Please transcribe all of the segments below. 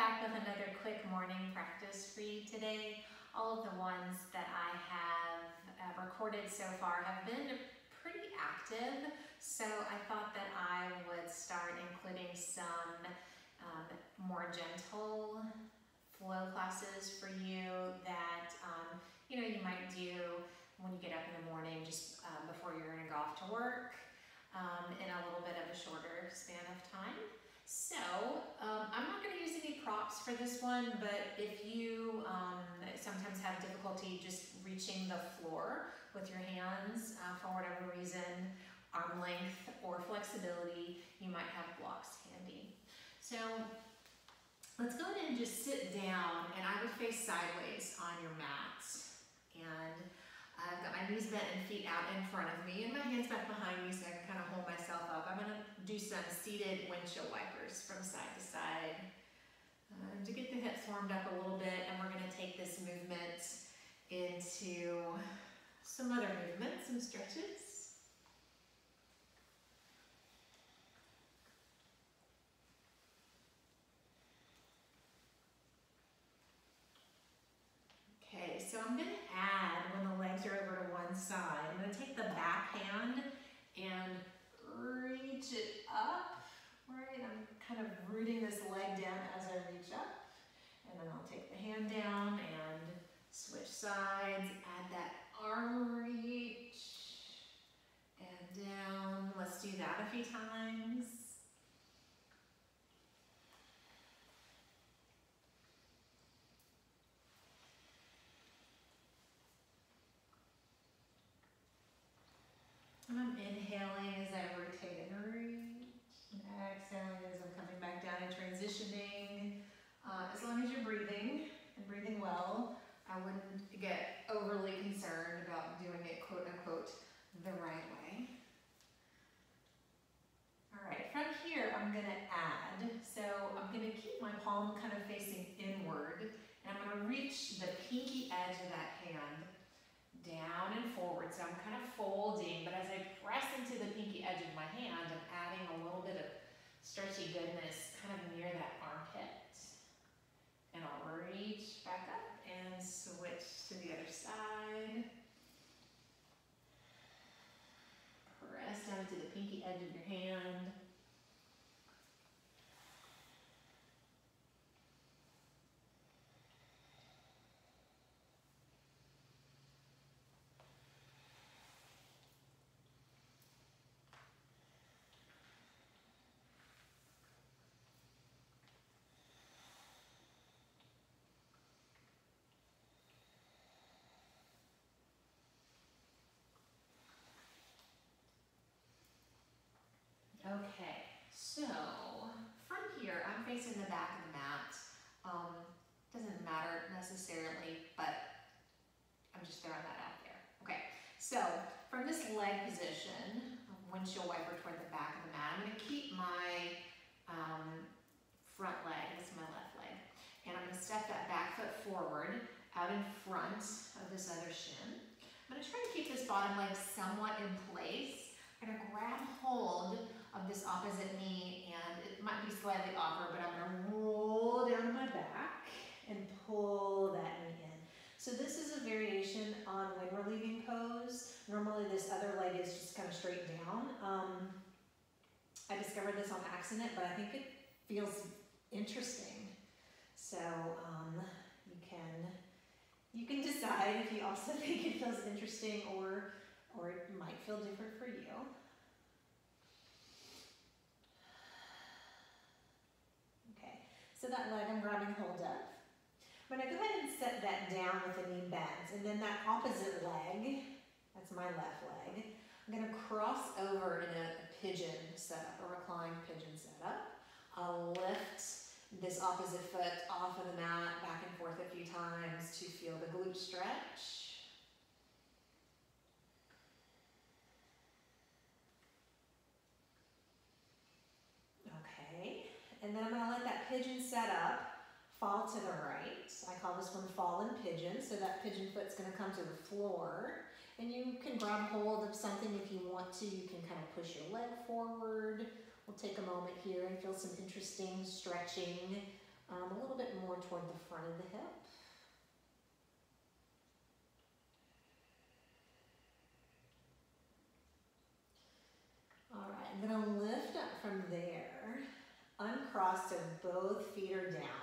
back with another quick morning practice for you today. All of the ones that I have uh, recorded so far have been pretty active, so I thought that I would start including some um, more gentle flow classes for you that um, you know you might do when you get up in the morning just uh, before you're going to go off to work um, in a little bit of a shorter span of time. So um, I'm not going to use any props for this one, but if you um, sometimes have difficulty just reaching the floor with your hands uh, for whatever reason, arm length or flexibility, you might have blocks handy. So let's go ahead and just sit down and I would face sideways on your mat. And I've got my knees bent and feet out in front of me and my hands back behind me so I can kind of hold myself up. I'm gonna do some seated windshield wipers from side to side uh, to get the hips warmed up a little bit and we're gonna take this movement into some other movements, some stretches. Okay, so I'm gonna add when the legs are over to one side. I'm gonna take the back hand and reach it up, right? I'm kind of rooting this leg down as I reach up. And then I'll take the hand down and switch sides, add that arm reach and down. Let's do that a few times. And I'm inhaling as I rotate and reach, and exhaling as I'm coming back down and transitioning. Uh, as long as you're breathing and breathing well, I wouldn't get overly concerned about doing it quote unquote the right way. All right, from here I'm gonna add, so I'm gonna keep my palm kind of facing inward, and I'm gonna reach the pinky edge of that hand down and forward. So I'm kind of folding, but as I press into the pinky edge of my hand, I'm adding a little bit of stretchy goodness kind of near that armpit. And I'll reach back up and switch to the other side. Press down to the pinky edge of your hand. Okay, so from here, I'm facing the back of the mat. Um, doesn't matter necessarily, but I'm just throwing that out there. Okay, so from this leg position, windshield wiper toward the back of the mat, I'm gonna keep my um, front leg, that's my left leg, and I'm gonna step that back foot forward out in front of this other shin. I'm gonna try to keep this bottom leg somewhat in place. I'm gonna grab hold of this opposite knee and it might be slightly awkward, but I'm gonna roll down to my back and pull that. So this is a variation on wind relieving pose. Normally this other leg is just kind of straight down. Um, I discovered this on accident, but I think it feels interesting. So um, you can you can decide if you also think it feels interesting or or it might feel different for you. Okay, so that leg I'm grabbing hold of. I'm gonna go ahead and set that down with the knee bends. And then that opposite leg, that's my left leg, I'm gonna cross over in a pigeon setup, a reclined pigeon setup. I'll lift this opposite foot off of the mat, back and forth a few times to feel the glute stretch. Okay, and then I'm gonna let that pigeon set up, fall to the right. Call this one fallen pigeon. So that pigeon foot's gonna come to the floor. And you can grab hold of something if you want to. You can kind of push your leg forward. We'll take a moment here and feel some interesting stretching um, a little bit more toward the front of the hip. All right, I'm gonna lift up from there, uncross so both feet are down.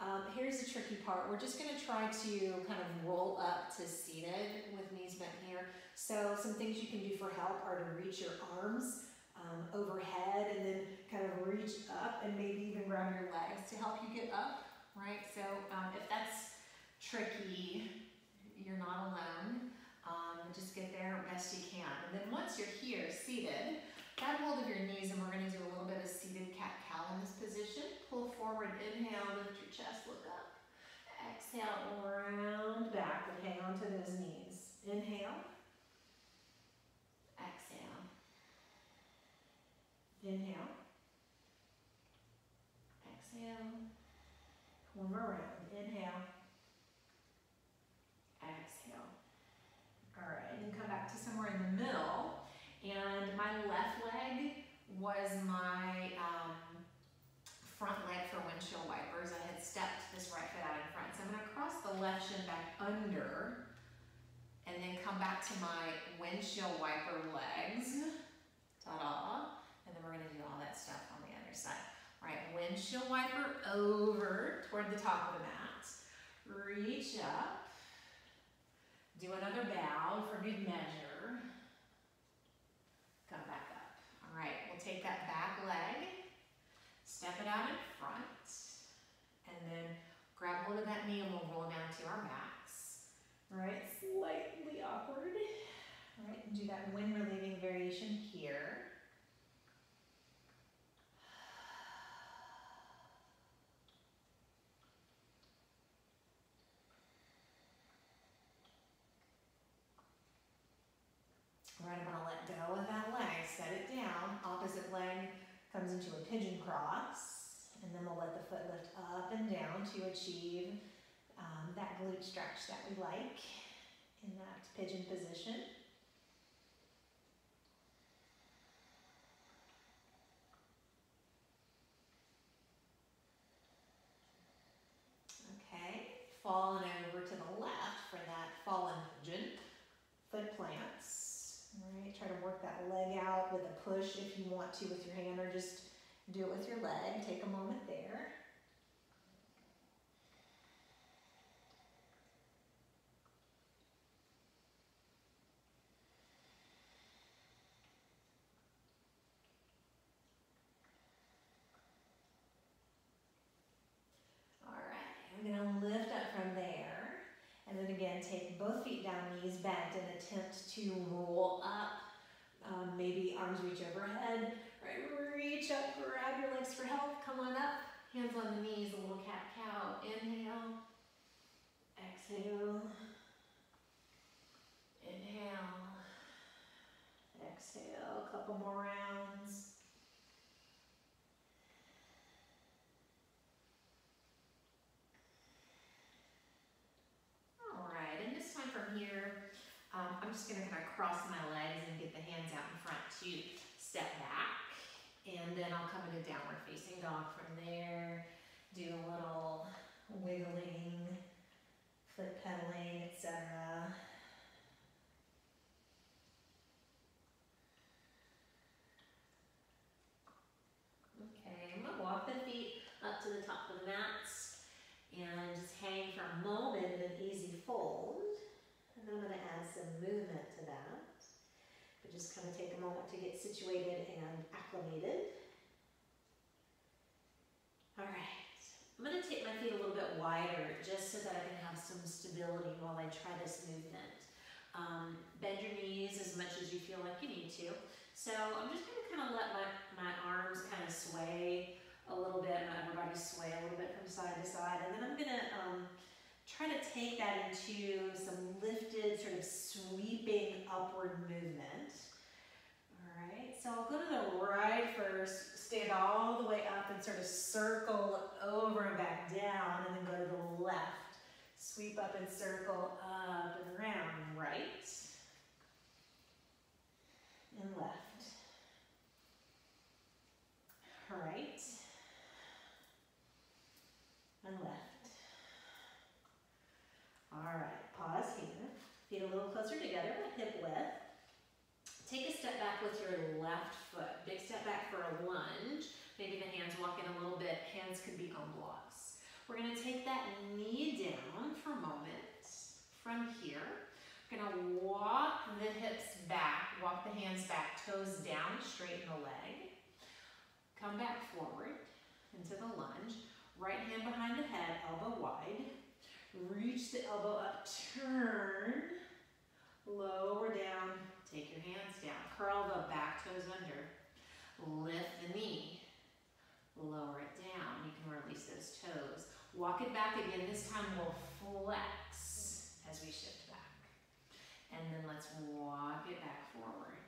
Um, here's the tricky part. We're just gonna try to kind of roll up to seated with knees bent here. So some things you can do for help are to reach your arms um, overhead and then kind of reach up and maybe even grab your legs to help you get up, right? So um, if that's tricky, you're not alone. Um, just get there best you can. And then once you're here, seated, grab hold of your knees and we're gonna do a little bit of seated cat-cow in this position. Pull forward, inhale, lift your chest, look up. Exhale, round back, but hang on to those knees. Inhale. Exhale. Inhale. Exhale. One more round. Inhale. Exhale. All right, and come back to somewhere in the middle. And my left leg was my um, front leg for windshield wipers. I had stepped this right foot out in front. So I'm gonna cross the left shin back under and then come back to my windshield wiper legs. Ta-da. And then we're gonna do all that stuff on the other side. All right, windshield wiper over toward the top of the mat. Reach up. Do another bow for good measure. Come back up. All right, take that back leg, step it out in front, and then grab hold of that knee and we'll roll down to our backs. All right, slightly awkward. All right, do that wind relieving variation here. Right, I'm gonna let go of that leg, set it down. Opposite leg comes into a pigeon cross, and then we'll let the foot lift up and down to achieve um, that glute stretch that we like in that pigeon position. Okay, falling over to the left for that fallen pigeon. Foot plants. All right, try to work that leg out with a push if you want to with your hand or just do it with your leg. Take a moment there. All right, I'm gonna lift up from there. And then again, take both feet down, knees bent, and attempt to roll up. Um, maybe arms reach overhead, right? Reach up, grab your legs for help, come on up. Hands on the knees, a little cat cow. Inhale, exhale, inhale, exhale. A couple more rounds. All right, and this time from here, um, I'm just gonna kind of cross my legs and get the hands out in front to step back. And then I'll come into downward facing dog from there. Do a little wiggling, foot pedaling, etc. Okay, I'm gonna walk the feet up to the top of the mats and just hang for a moment in an easy fold. And then I'm gonna add some movement to that. But just kind of take a moment to get situated and acclimated. All right, I'm gonna take my feet a little bit wider just so that I can have some stability while I try this movement. Um, bend your knees as much as you feel like you need to. So I'm just gonna kind of let my, my arms kind of sway a little bit, my upper body sway a little bit from side to side. And then I'm gonna um, try to take that into some lifted, sort of sweeping upward movement. All right, so I'll go to the right first, stand all the way up and sort of circle over and back down, and then go to the left. Sweep up and circle up and around, right and left. All right. Maybe the hands walk in a little bit. Hands could be on We're gonna take that knee down for a moment from here. We're gonna walk the hips back, walk the hands back, toes down, straighten the leg. Come back forward into the lunge. Right hand behind the head, elbow wide. Reach the elbow up, turn, lower down, take your hands down. Curl the back toes under. Lift the knee, lower it down. You can release those toes. Walk it back again. This time we'll flex as we shift back. And then let's walk it back forward.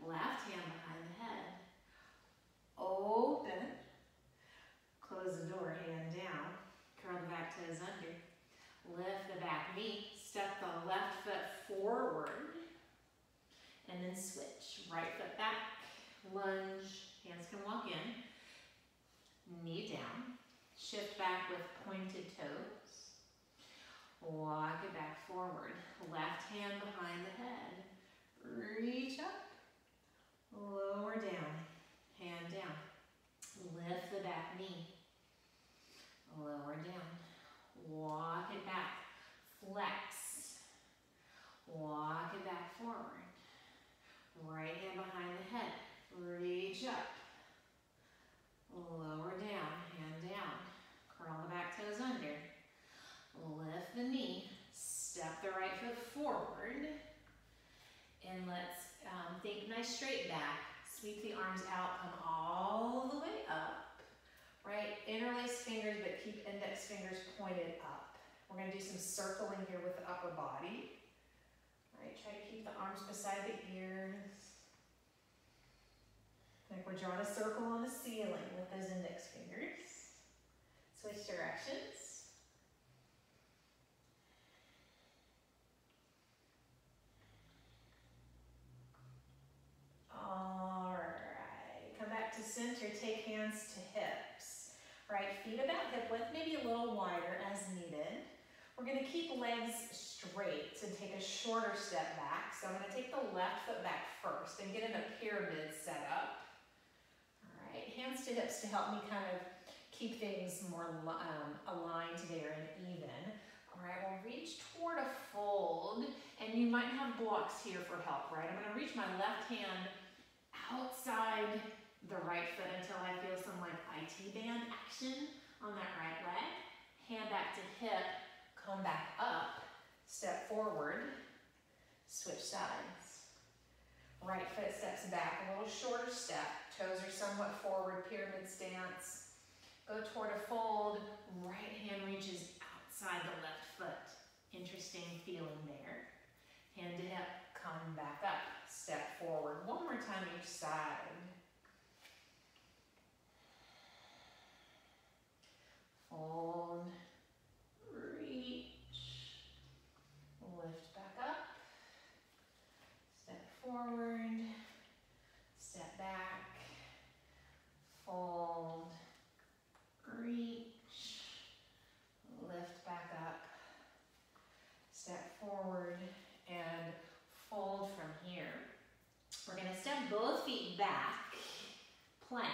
Left hand behind the head. Open. Close the door, hand down. Curl the back toes under. Lift the back knee. Step the left foot forward. And then switch. Right foot back. Lunge. Hands can walk in. Knee down. Shift back with pointed toes. Walk it back forward. Left hand behind the head. Reach up. Lower down. Hand down. Lift the back knee. Lower down. Walk it back. Flex. Walk it back forward. Right hand behind the head. Reach up. Lower down. Back toes under. Lift the knee. Step the right foot forward. And let's um, think nice straight back. Sweep the arms out. Come all the way up right? Interlace fingers, but keep index fingers pointed up. We're gonna do some circling here with the upper body. All right, try to keep the arms beside the ears. Like we're drawing a circle on the ceiling with those index fingers. Switch directions. All right, come back to center, take hands to hips. Right, feet about hip width, maybe a little wider as needed. We're gonna keep legs straight to take a shorter step back. So I'm gonna take the left foot back first and get in a pyramid setup. All right, hands to hips to help me kind of keep things more um, aligned there and even. All right, we'll reach toward a fold and you might have blocks here for help, right? I'm gonna reach my left hand outside the right foot until I feel some like IT band action on that right leg. Hand back to hip, come back up, step forward, switch sides. Right foot steps back, a little shorter step. Toes are somewhat forward, pyramid stance. Go toward a fold, right hand reaches outside the left foot. Interesting feeling there. Hand to hip, come back up, step forward. One more time each side. Fold, reach, lift back up, step forward, step back, fold, reach, lift back up, step forward, and fold from here. We're gonna step both feet back, plank,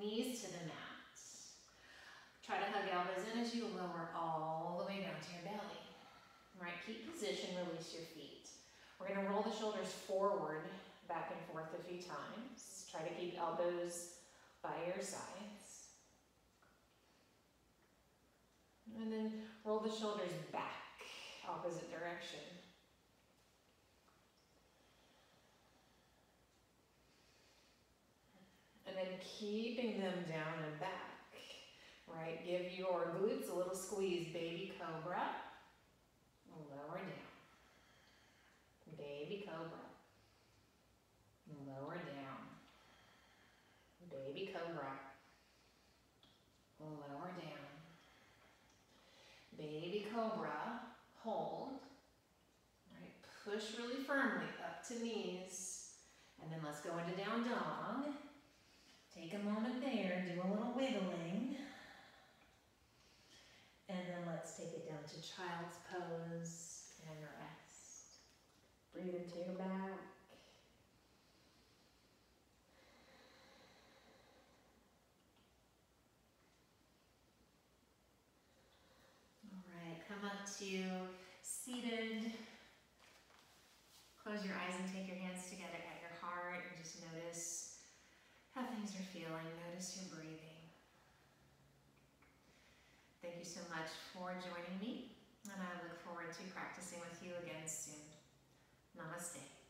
knees to the mat. Try to hug elbows in as you lower all the way down to your belly. Right, keep position, release your feet. We're gonna roll the shoulders forward, back and forth a few times. Try to keep elbows by your sides. And then roll the shoulders back, opposite direction. And then keeping them down and back right? Give your glutes a little squeeze, baby cobra. Lower down. Baby cobra. Lower down. Baby cobra. push really firmly up to knees. And then let's go into down dog. Take a moment there, do a little wiggling. And then let's take it down to child's pose and rest. Breathe into your back. All right, come up to seated close your eyes and take your hands together at your heart and just notice how things are feeling. Notice your breathing. Thank you so much for joining me, and I look forward to practicing with you again soon. Namaste.